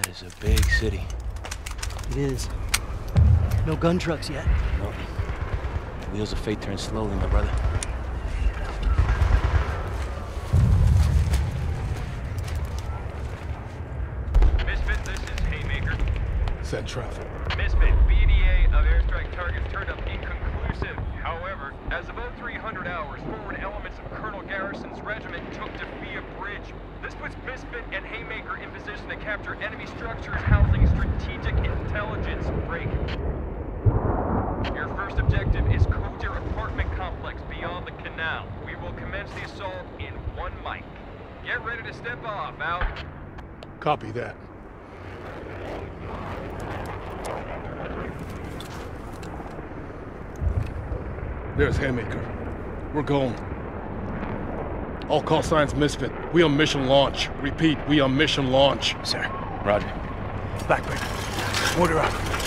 That is a big city. It is. No gun trucks yet. No. The wheels of fate turn slowly, my brother. Misfit, this is Haymaker. Send traffic. Misfit, BDA of airstrike targets turned up inconclusive. However, as of 0300 hours, forward elements of Colonel Garrison's regiment took Defia Bridge. This puts Misfit and Haymaker in position to capture enemy structures housing strategic intelligence. Break. Your first objective is Kodir apartment complex beyond the canal. We will commence the assault in one mic. Get ready to step off. Out. Copy that. There's Haymaker. We're going. All call signs Misfit. We on mission launch. Repeat, we on mission launch. Sir. Roger. Blackbird. Order up.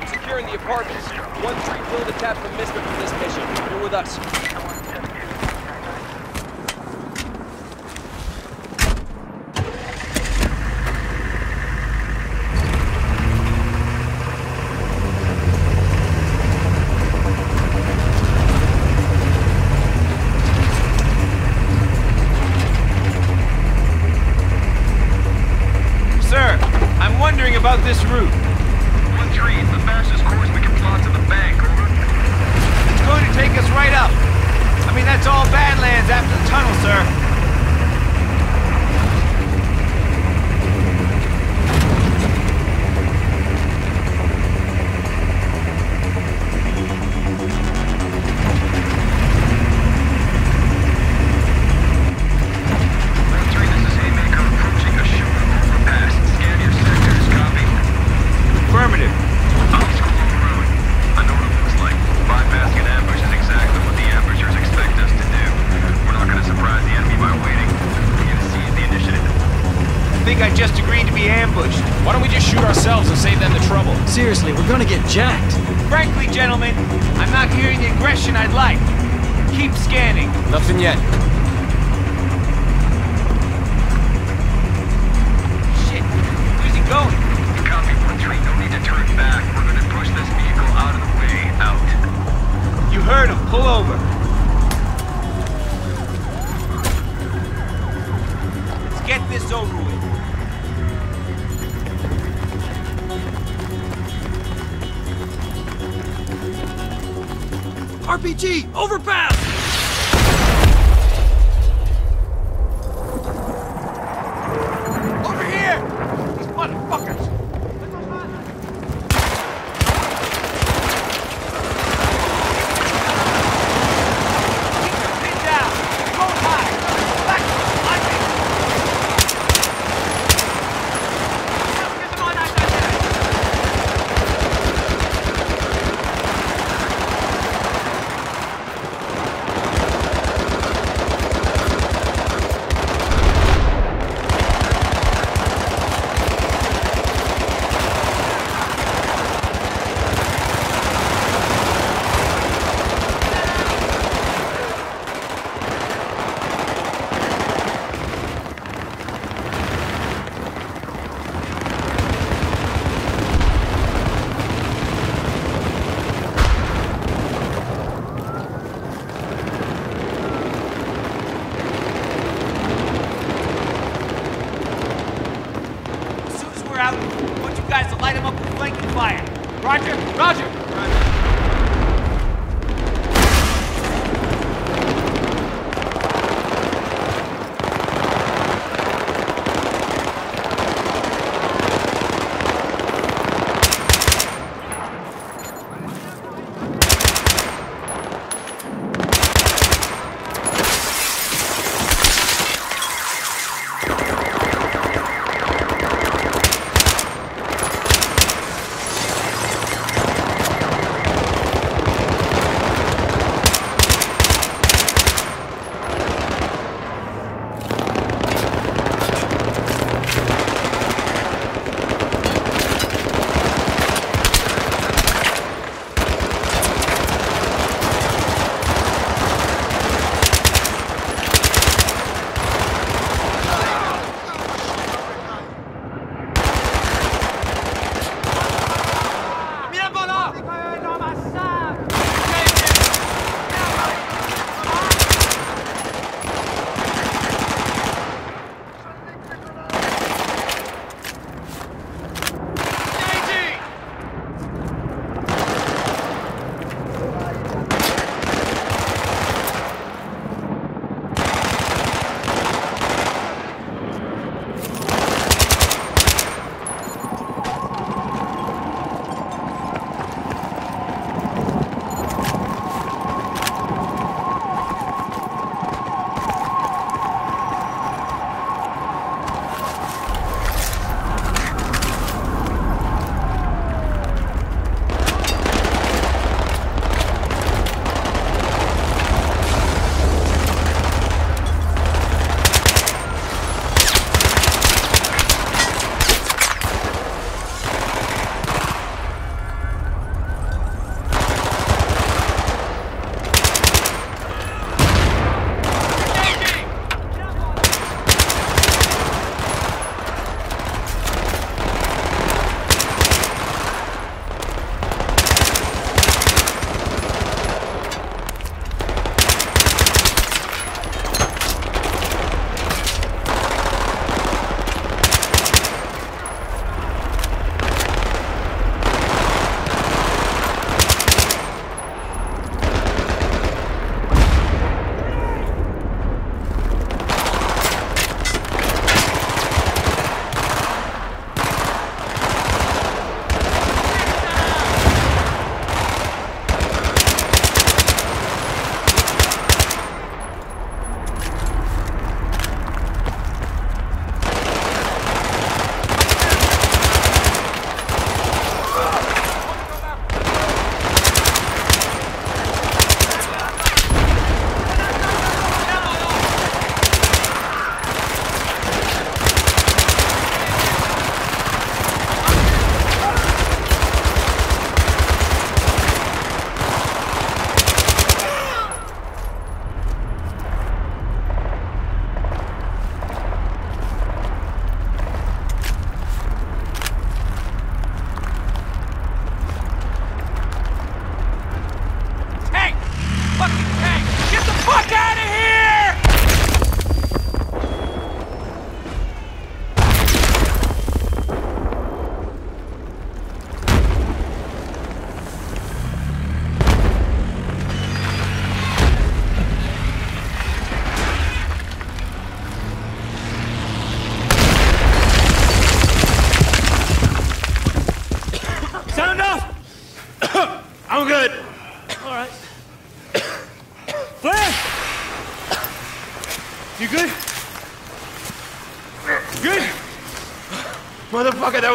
Job securing the apartments. One tree build attack from Misfit for this mission. You're with us. Sir, I'm wondering about this route. 1-3, it's the fastest course we can to the bank. It's going to take us right up. I mean, that's all Badlands after the tunnel, sir. Seriously, we're gonna get jacked. Frankly, gentlemen, I'm not hearing the aggression I'd like. Keep scanning. Nothing yet. Shit, where's he going? Copy, 1-3, no need to turn back. We're gonna push this vehicle out of the way, out. You heard him, pull over. Let's get this over with. RPG! Overpass!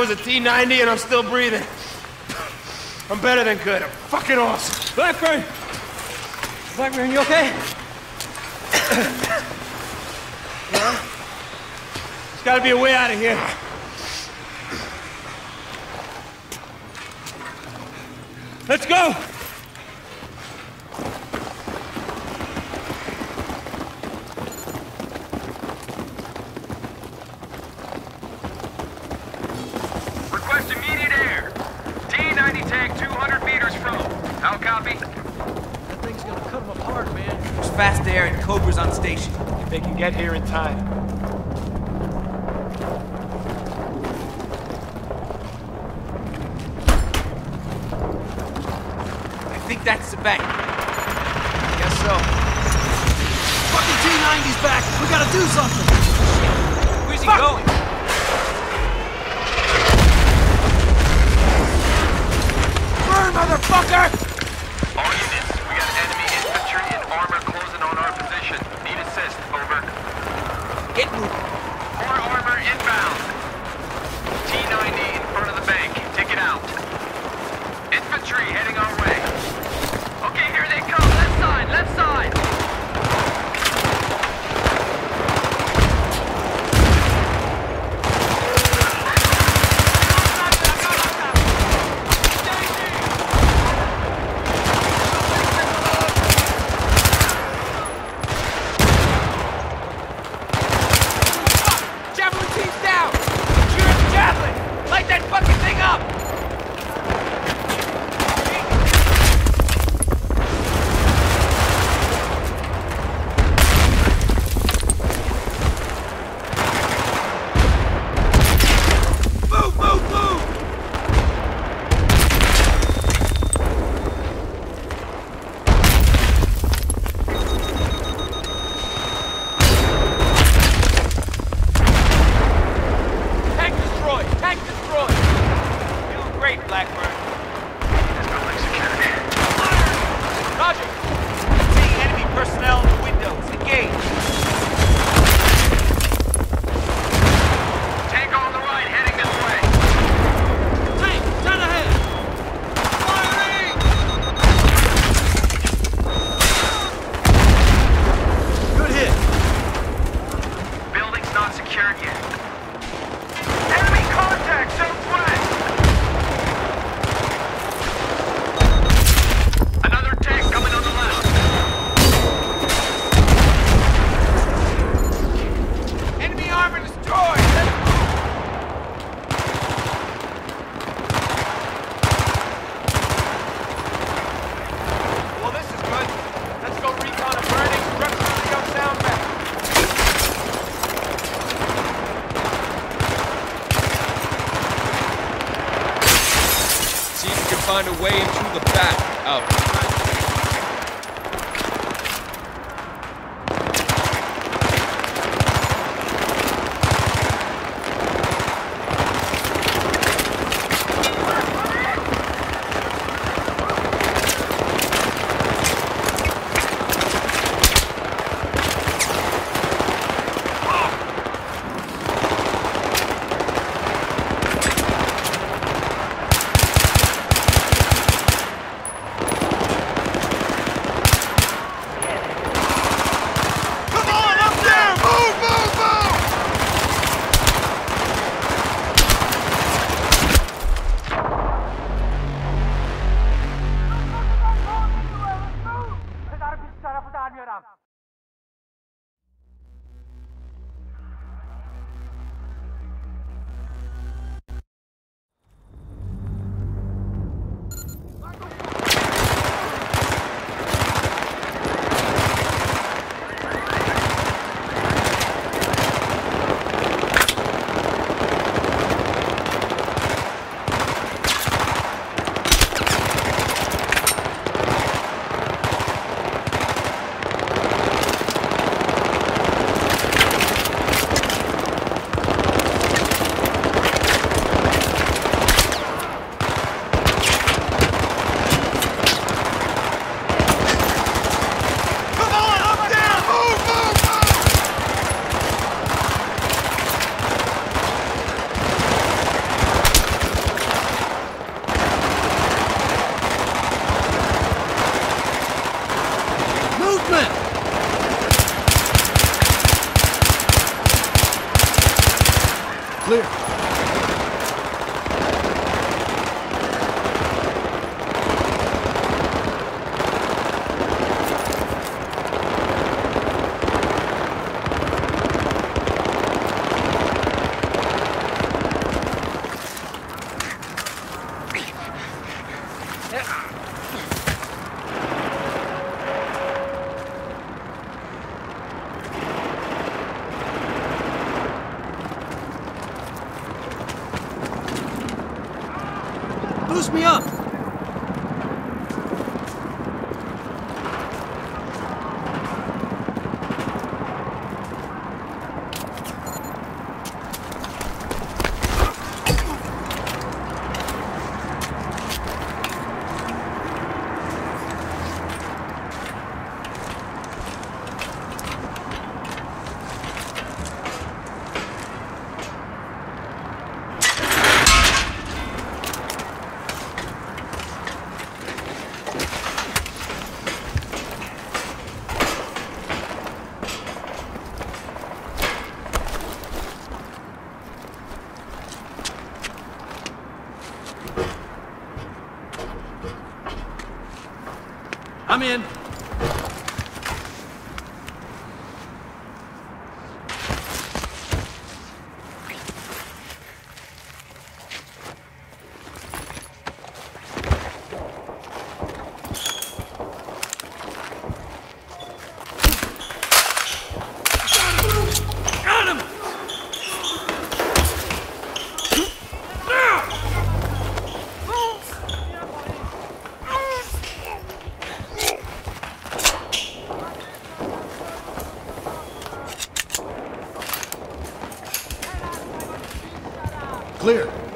was a T90 and I'm still breathing. I'm better than good. I'm fucking awesome. Blackburn! Blackburn, you okay? yeah? There's gotta be a way out of here. Let's go! Cobra's on station. If they can get here in time. I think that's the bank. I guess so. Fucking T-90's back! We gotta do something! Where's he Fuck. going? motherfucker! Ooh. I'm in. Clear.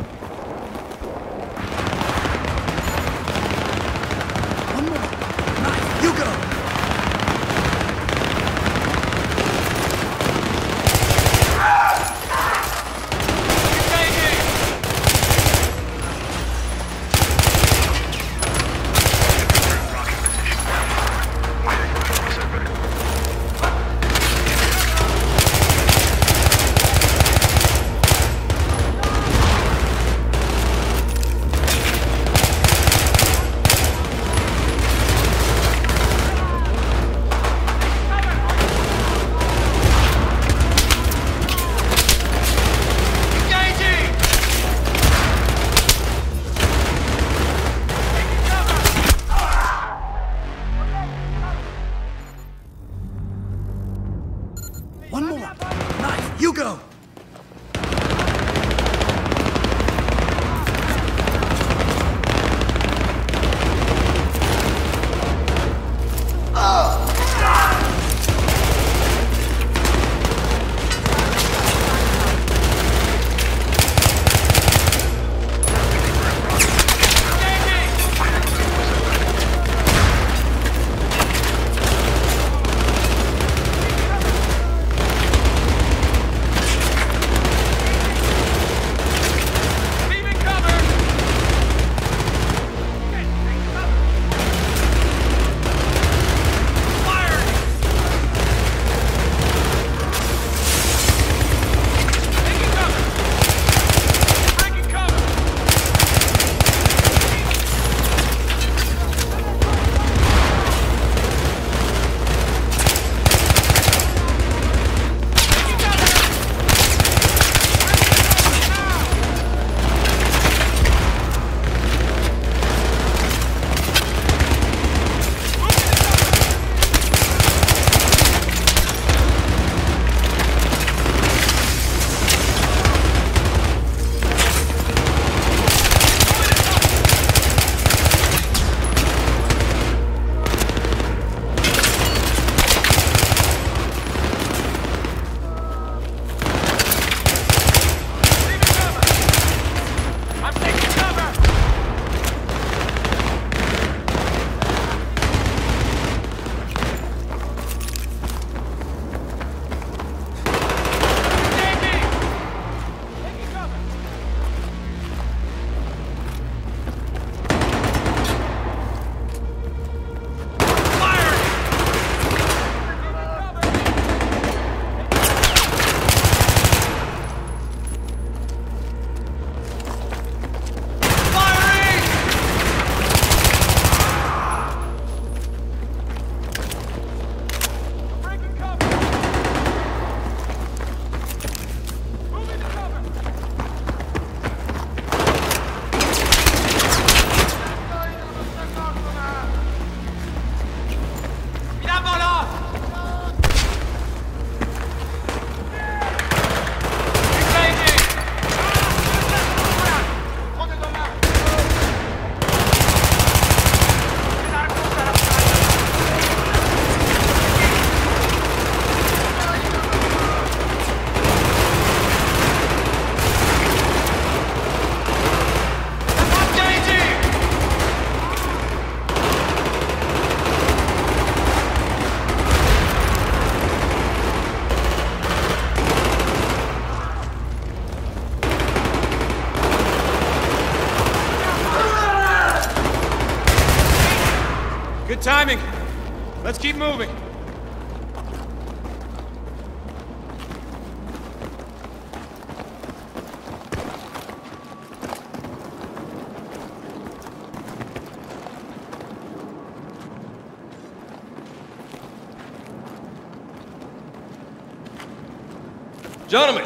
Gentlemen,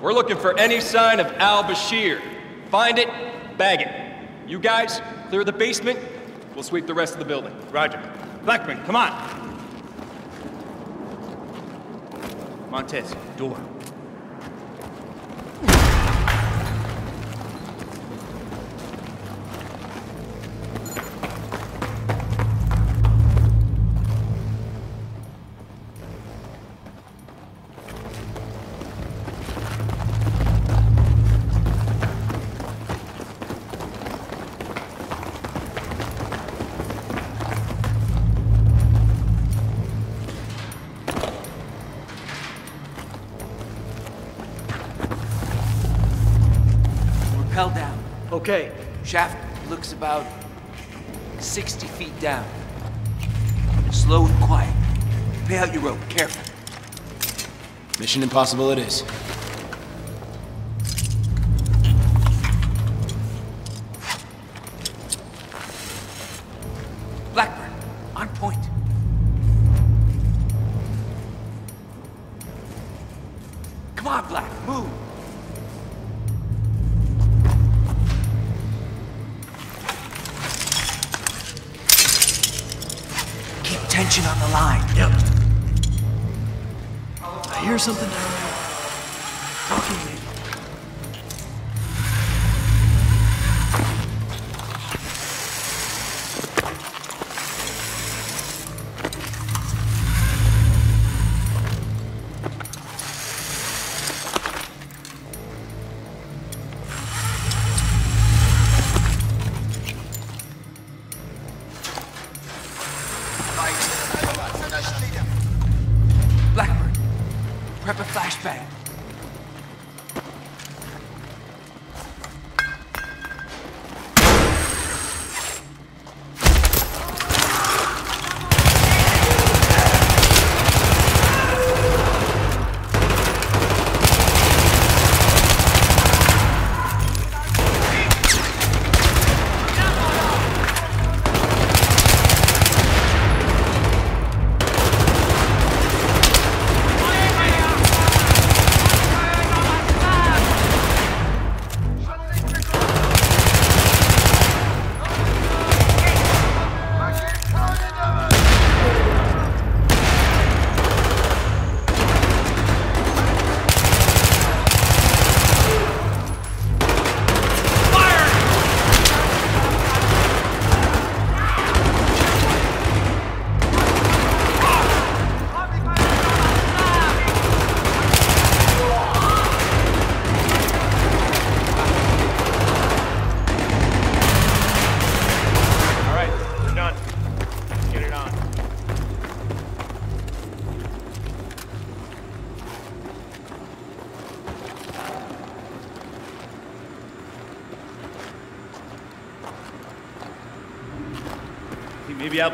we're looking for any sign of Al Bashir. Find it, bag it. You guys, clear the basement. We'll sweep the rest of the building. Roger. Blackburn, come on. Montes, door. Shaft looks about 60 feet down. Slow and quiet. Pay out your rope, careful. Mission impossible it is. Keep tension on the line. Yep. I hear something down there. Talking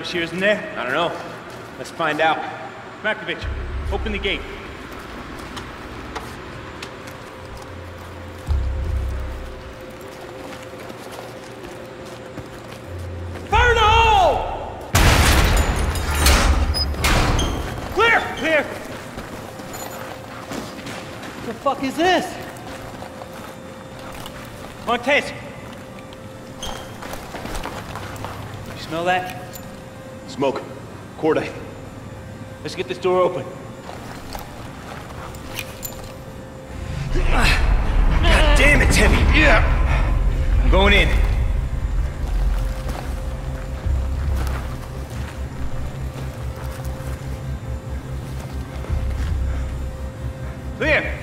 Think maybe Al Bashir's in there? I don't know. Let's find out. Matkovic, open the gate. Fire the! Clear! Clear! What the fuck is this? Montes! You smell that? Smoke. Cordite. Let's get this door open. God damn, it's heavy. Yeah. I'm going in. Clear!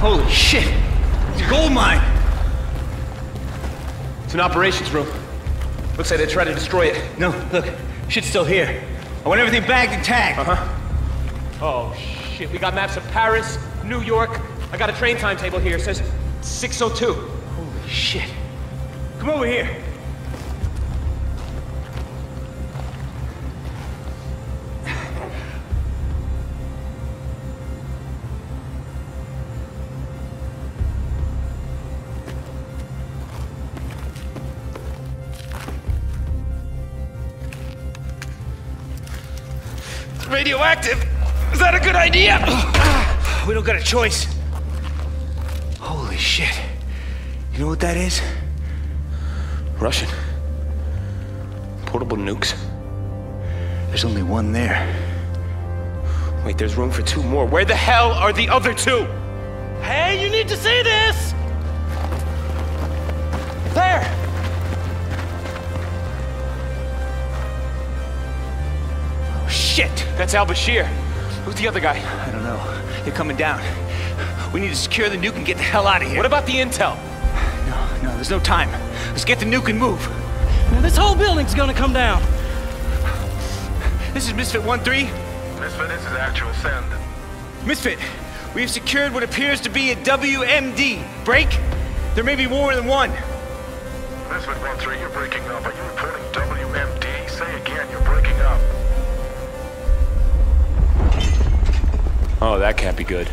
Holy shit! It's a gold mine! It's an operations room. Looks like they tried to destroy it. No, look, shit's still here. I want everything bagged and tagged. Uh-huh. Oh, shit. We got maps of Paris, New York. I got a train timetable here. It says 602. Holy shit. Come over here. Radioactive. Is that a good idea? We don't got a choice. Holy shit. You know what that is? Russian. Portable nukes. There's only one there. Wait, there's room for two more. Where the hell are the other two? Hey, you need to see this! There! That's Al Bashir. Who's the other guy? I don't know. They're coming down. We need to secure the nuke and get the hell out of here. What about the intel? No, no, there's no time. Let's get the nuke and move. Man, this whole building's gonna come down. This is Misfit 1-3. Misfit, this is actual send. Misfit, we have secured what appears to be a WMD. Break? There may be more than one. Misfit 1-3, you're breaking up. Are you reporting Oh, that can't be good.